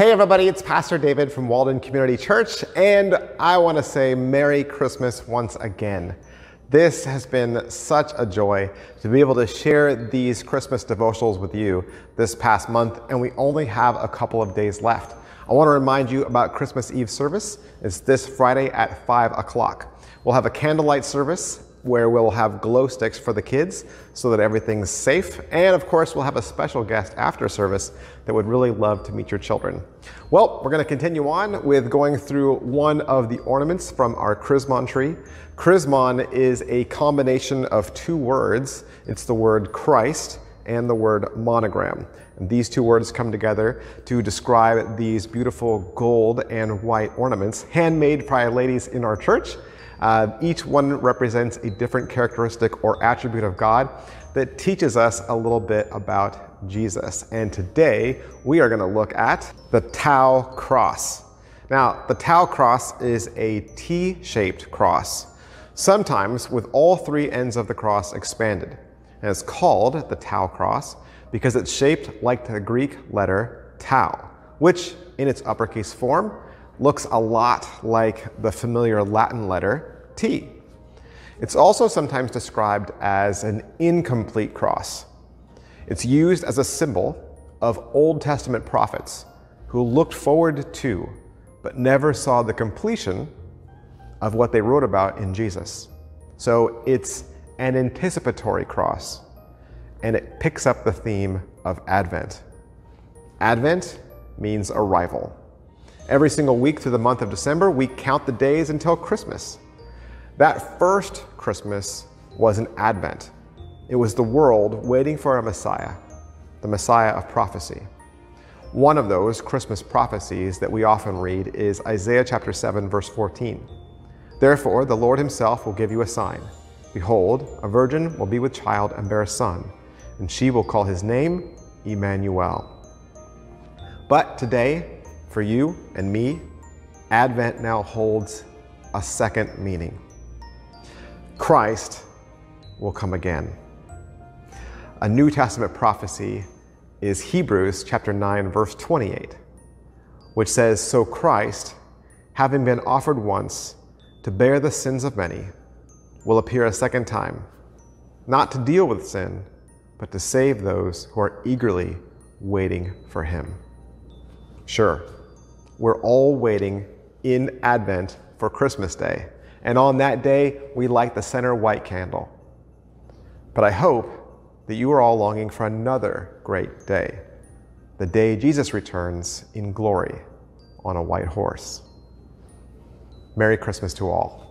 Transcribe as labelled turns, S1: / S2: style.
S1: Hey, everybody, it's Pastor David from Walden Community Church, and I want to say Merry Christmas once again. This has been such a joy to be able to share these Christmas devotionals with you this past month, and we only have a couple of days left. I want to remind you about Christmas Eve service. It's this Friday at 5 o'clock. We'll have a candlelight service where we'll have glow sticks for the kids so that everything's safe. And of course, we'll have a special guest after service that would really love to meet your children. Well, we're going to continue on with going through one of the ornaments from our Chrismon tree. Chrismon is a combination of two words. It's the word Christ and the word monogram. And these two words come together to describe these beautiful gold and white ornaments handmade by ladies in our church uh, each one represents a different characteristic or attribute of God that teaches us a little bit about Jesus. And today we are going to look at the Tau cross. Now, the Tau cross is a T shaped cross, sometimes with all three ends of the cross expanded. And it's called the Tau cross because it's shaped like the Greek letter Tau, which in its uppercase form looks a lot like the familiar Latin letter T. It's also sometimes described as an incomplete cross. It's used as a symbol of Old Testament prophets who looked forward to, but never saw the completion of what they wrote about in Jesus. So it's an anticipatory cross, and it picks up the theme of Advent. Advent means arrival. Every single week through the month of December, we count the days until Christmas. That first Christmas was an Advent. It was the world waiting for a Messiah, the Messiah of prophecy. One of those Christmas prophecies that we often read is Isaiah chapter 7, verse 14. Therefore, the Lord himself will give you a sign. Behold, a virgin will be with child and bear a son, and she will call his name Emmanuel. But today, for you and me, Advent now holds a second meaning. Christ will come again. A New Testament prophecy is Hebrews chapter 9 verse 28, which says, "So Christ, having been offered once to bear the sins of many, will appear a second time, not to deal with sin, but to save those who are eagerly waiting for him." Sure, we're all waiting in Advent for Christmas Day. And on that day, we light the center white candle. But I hope that you are all longing for another great day, the day Jesus returns in glory on a white horse. Merry Christmas to all.